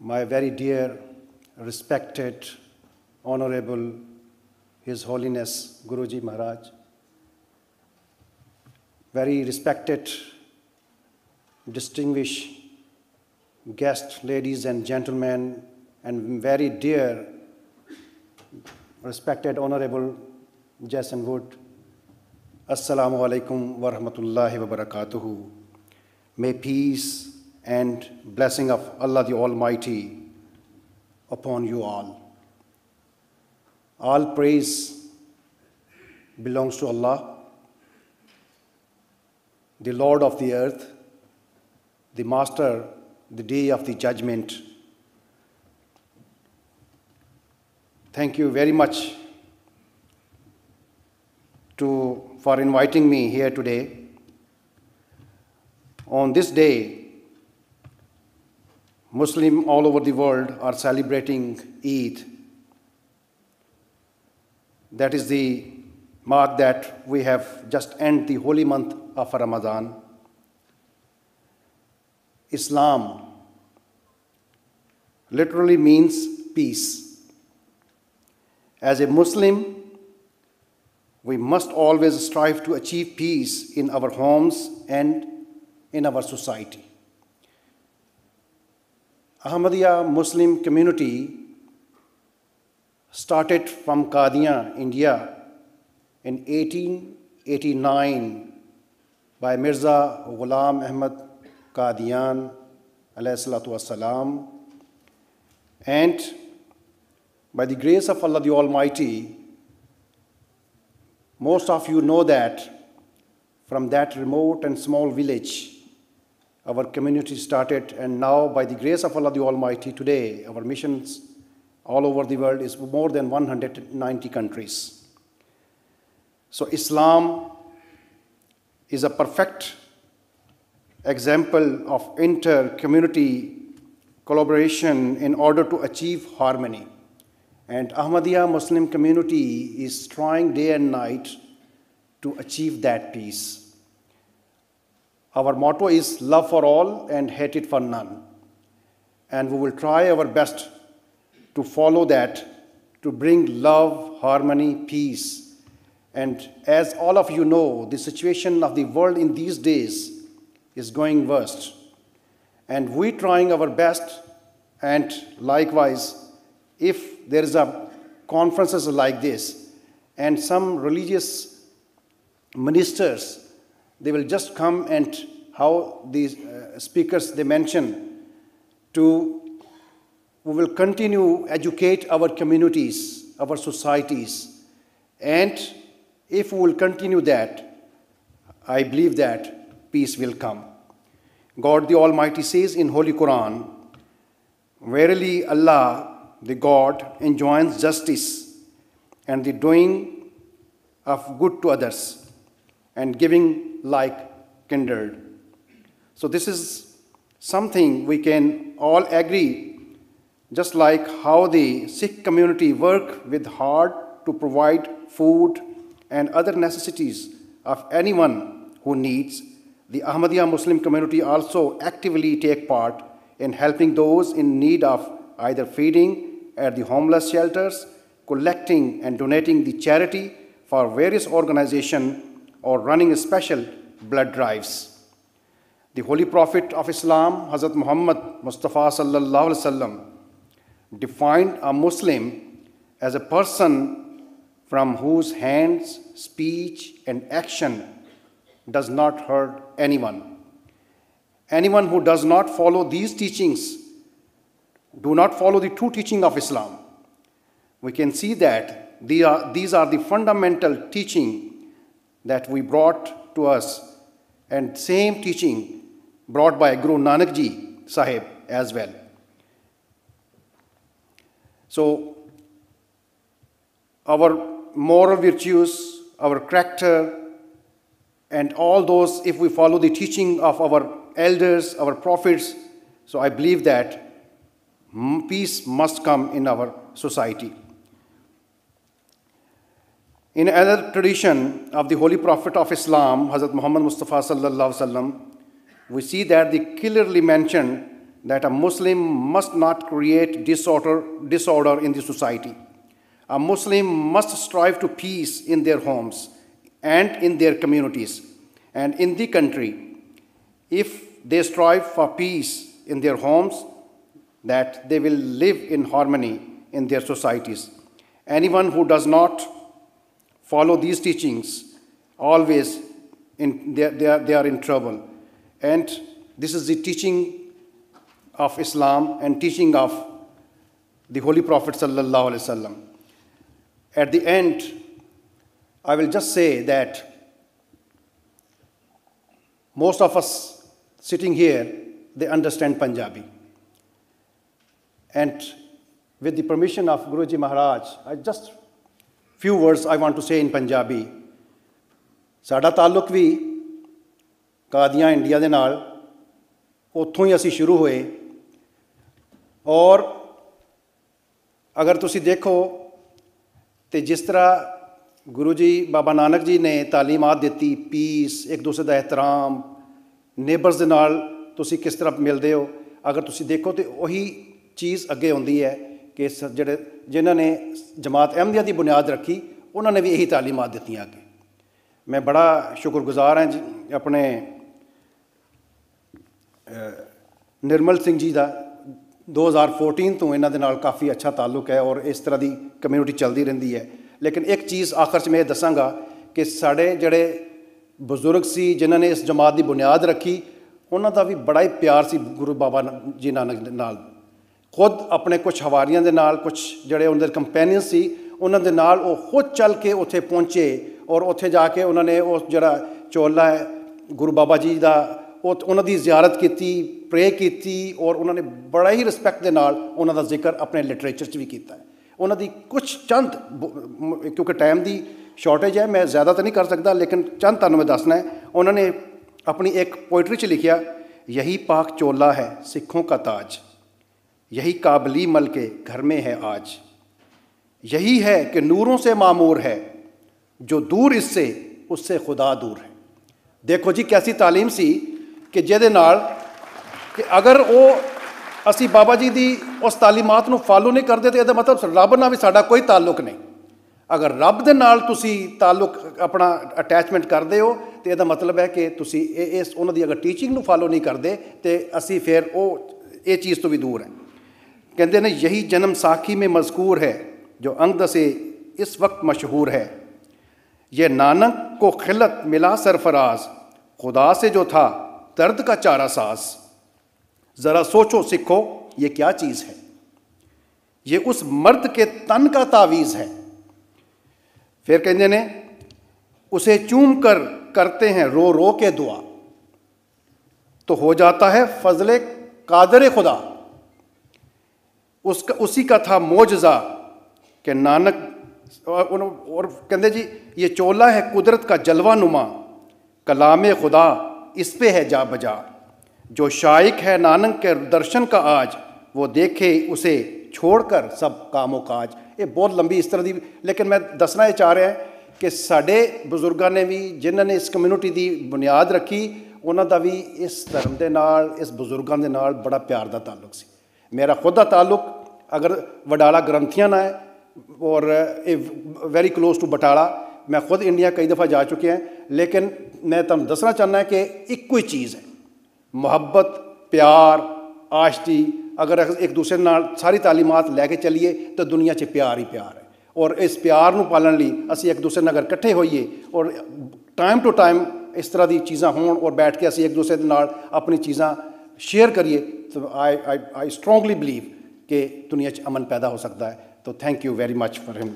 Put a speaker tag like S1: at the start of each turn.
S1: my very dear, respected, honorable, His Holiness Guruji Maharaj, very respected, distinguished guests, ladies and gentlemen, and very dear, respected, honorable Jason Wood, Assalamu alaikum wa rahmatullahi wa barakatuhu. May peace and blessing of Allah the Almighty upon you all. All praise belongs to Allah, the Lord of the earth, the Master, the day of the judgment. Thank you very much to, for inviting me here today. On this day, Muslims all over the world are celebrating Eid. That is the mark that we have just ended the holy month of Ramadan. Islam literally means peace. As a Muslim, we must always strive to achieve peace in our homes and in our society. Ahmadiyya Muslim community started from Qadian, India in 1889 by Mirza Ghulam Ahmad Qadian والسلام, and by the grace of Allah the Almighty, most of you know that from that remote and small village, our community started, and now, by the grace of Allah the Almighty, today our missions all over the world is more than 190 countries. So, Islam is a perfect example of inter community collaboration in order to achieve harmony. And Ahmadiyya Muslim community is trying day and night to achieve that peace. Our motto is love for all and hate it for none. And we will try our best to follow that, to bring love, harmony, peace. And as all of you know, the situation of the world in these days is going worst. And we trying our best, and likewise, if there is a conferences like this, and some religious ministers, they will just come and how these uh, speakers they mention to we will continue educate our communities, our societies, and if we will continue that, I believe that peace will come. God the Almighty says in Holy Quran, Verily Allah, the God, enjoins justice and the doing of good to others and giving like kindred. So this is something we can all agree, just like how the Sikh community work with hard to provide food and other necessities of anyone who needs. The Ahmadiyya Muslim community also actively take part in helping those in need of either feeding at the homeless shelters, collecting and donating the charity for various organizations or running special blood drives. The Holy Prophet of Islam, Hazrat Muhammad Mustafa sallallahu alaihi wasallam, defined a Muslim as a person from whose hands, speech, and action does not hurt anyone. Anyone who does not follow these teachings do not follow the true teaching of Islam. We can see that these are, these are the fundamental teaching that we brought to us and same teaching brought by Guru Nanak Ji Sahib as well. So, our moral virtues, our character, and all those, if we follow the teaching of our elders, our prophets, so I believe that peace must come in our society. In another tradition of the Holy Prophet of Islam, Hazrat Muhammad Mustafa sallallahu wasallam, we see that they clearly mention that a Muslim must not create disorder, disorder in the society. A Muslim must strive to peace in their homes and in their communities and in the country. If they strive for peace in their homes, that they will live in harmony in their societies. Anyone who does not follow these teachings always in, they, they, are, they are in trouble. And this is the teaching of Islam and teaching of the Holy Prophet sallallahu alaihi wasallam. At the end, I will just say that most of us sitting here, they understand Punjabi. And with the permission of Guruji Maharaj, I just few words I want to say in Punjabi. ਸਾਡਾ ਤਾਲੁਕ ਵੀ ਕਾਦੀਆਂ India ਦੇ ਨਾਲ ਉੱਥੋਂ ਹੀ ਅਸੀਂ ਸ਼ੁਰੂ ਹੋਏ ਔਰ ਅਗਰ ਤੁਸੀਂ ਦੇਖੋ ਤੇ ਜਿਸ ਤਰ੍ਹਾਂ ਗੁਰੂ ਜੀ ਬਾਬਾ ਨਾਨਕ ਜੀ ਨੇ ਤਾਲੀਮਾਤ ਦਿੱਤੀ ਪੀਸ ਇੱਕ ਦੂਸਰੇ ਦਾ ਇਹਤਰਾਮ ਨੇਬਰਸ ਦੇ ਨਾਲ ਤੁਸੀਂ ਕਿਸ ਤਰ੍ਹਾਂ ਮਿਲਦੇ ਹੋ ਅਗਰ ਤੁਸੀਂ ਦੇਖੋ ਤੇ ਉਹੀ ਚੀਜ਼ ਅੱਗੇ ਆਉਂਦੀ ਹੈ ਕਿ ਜਿਹੜੇ ਜਿਨ੍ਹਾਂ ਨੇ ਜਮਾਤ ਅਹਿਮਦੀਆ ਦੀ ਬੁਨਿਆਦ ਰੱਖੀ, ਉਹਨਾਂ ਨੇ ਵੀ ਇਹੀ ਤਾਲੀਮਾਤ ਦਿੱਤੀਆਂ ਅੱਗੇ। ਮੈਂ ਬੜਾ ਸ਼ੁਕਰਗੁਜ਼ਾਰ ਹਾਂ ਜੀ, ਆਪਣੇ ਨਿਰਮਲ ਸਿੰਘ ਜੀ ਦਾ। 2014 ਤੋਂ ਇਹਨਾਂ ਦੇ ਨਾਲ ਕਾਫੀ ਅੱਛਾ ਤਾਲੁਕ ਹੈ ਔਰ ਇਸ ਤਰ੍ਹਾਂ ਦੀ ਕਮਿਊਨਿਟੀ ਚੱਲਦੀ ਰਹਿੰਦੀ ਹੈ। ਲੇਕਿਨ ਇੱਕ ਚੀਜ਼ ਆਖਰ 'ਚ ਮੈਂ ਇਹ ਦੱਸਾਂਗਾ ਕਿ ਸਾਡੇ ਜਿਹੜੇ ਬਜ਼ੁਰਗ ਸੀ, ਜਿਨ੍ਹਾਂ ਨੇ ਇਸ ਜਮਾਤ ਦੀ ਬੁਨਿਆਦ ਰੱਖੀ, ਉਹਨਾਂ ਦਾ ਵੀ ਬੜਾ ਹੀ ਪਿਆਰ ਸੀ ਗੁਰੂ ਬਾਬਾ ਜੀ ਨਾਨਕ ਨਾਲ। ਖੁਦ ਆਪਣੇ ਕੁਝ ਹਵਾਰੀਆਂ ਦੇ ਨਾਲ ਕੁਝ ਜਿਹੜੇ ਉਹਨਾਂ ਦੇ ਕੰਪੈਨੀਅਨ ਸੀ, ਉਹਨਾਂ ਦੇ ਨਾਲ ਉਹ ਖੁਦ ਚੱਲ ਕੇ ਉੱਥੇ ਪਹੁੰਚੇ ਔਰ ਉੱਥੇ ਜਾ ਕੇ ਉਹਨਾਂ ਨੇ ਉਹ ਜਿਹੜਾ ਚੋਲਾ ਹੈ, ਗੁਰੂ ਬਾਬਾ ਜੀ ਦਾ, ਉਹ ਉਹਨਾਂ ਦੀ ਜ਼ਿਆਰਤ ਕੀਤੀ ਪ੍ਰੇ ਕੀਤੀ ਔਰ ਉਹਨਾਂ ਨੇ ਬੜਾ ਹੀ ਰਿਸਪੈਕਟ ਦੇ ਨਾਲ ਉਹਨਾਂ ਦਾ ਜ਼ਿਕਰ ਆਪਣੇ ਲਿਟਰੇਚਰ 'ਚ ਵੀ ਕੀਤਾ ਹੈ। ਉਹਨਾਂ ਦੀ ਕੁਝ ਚੰਦ ਕਿਉਂਕਿ ਟਾਈਮ ਦੀ ਸ਼ਾਰਟੇਜ ਹੈ, ਮੈਂ ਜ਼ਿਆਦਾ ਤਾਂ ਨਹੀਂ ਕਰ ਸਕਦਾ, ਲੇਕਿਨ ਚੰਦ ਤੁਹਾਨੂੰ ਮੈਂ ਦੱਸਣਾ ਹੈ, ਉਹਨਾਂ ਨੇ ਆਪਣੀ ਇੱਕ ਪੋਇਟਰੀ 'ਚ ਲਿਖਿਆ, ਯਹੀ ਪਾਕ ਚੋਲਾ ਹੈ, ਸਿੱਖੋਂ ਦਾ ਤਾਜ। یہی قابلی مل کے گھر میں ہے آج۔ یہی ہے کہ نوروں سے معمور ہے، جو دور اس سے اس سے خدا دور ہے۔ دیکھو جی کیسی تعلیم سی کہ جب وہ اِسی بابا جی اس تعلیمات نالو نہیں کرتے تو یہ مطلب رب نہ بھی ساڑھا کوئی تعلق نہیں۔ اگر رب دیں تعلق اپنا اٹیچمنٹ کر دیو تو یہ مطلب ہے کہ تھی ان ٹیچنگ کو فالو نہیں کرتے تو اچھی پھر وہ یہ چیز تو بھی دور ہیں کہتے ہیں یہی جنم ساکھی میں مذکور ہے، جو انگد سے اس وقت مشہور ہے۔ یہ نانک کو خلت ملا سرفراز، خدا سے جو تھا درد کا چارہ ساز۔ ذرا سوچو سکھو، یہ کیا چیز ہے؟ یہ اس مرد کے تن کا تعویز ہے۔ پھر کہتے ہیں اسے چوم کر کرتے ہیں رو رو کے دعا۔ تو ہو جاتا ہے فضل قادر خدا۔ اس کا اسی کا تھا معجزہ کہ نانک اور کہندے جی یہ چولہ ہے قدرت کا جلوہ نما، کلام خدا اس پہ ہے جا بجا۔ جو شائق ہے نانک کے درشن کا آج، وہ دیکھے اسے چھوڑ کر سب کام و کاج۔ یہ بہت لمبی اس طرح دی لیکن میں دسنا یہ چاہ رہا ہے کہ ساڈے بزرگاں نے بھی جنہوں نے اس کمیونٹی دی بنیاد رکھی انہوں ਦਾ بھی اس دھرم دے نال، اس بزرگاں دے نال بڑا پیار دا تعلق سی۔ میرا خود کا تعلق اگر وڈالا گرنتھیاں نہ ہے اور ویری کلوز ٹو بٹالا، میں خود انڈیا کئی دفعہ جا چکے ہیں، لیکن میں تم دسنا چاہنا ہے کہ ایک کوئی چیز ہے، محبت، پیار، آشتی، اگر ایک دوسرے نال ساری تعلیمات لے کے چلیے تو دنیا 'ਚ پیار ہی پیار ہے۔ اور اس پیار نو پالن لی اسی ایک دوسرے نگر کٹھے ہوئیے اور ٹائم ٹو ٹائم اس طرح دی ਦੀ ہون اور بیٹھ کے اسی ایک دوسرے نال اپنی ਨਾਲ شیئر کریے تو آئی اسٹرانگلی بلیو کہ دنیا 'چ امن پیدا ہو سکتا ہے تو thank you very much for ہم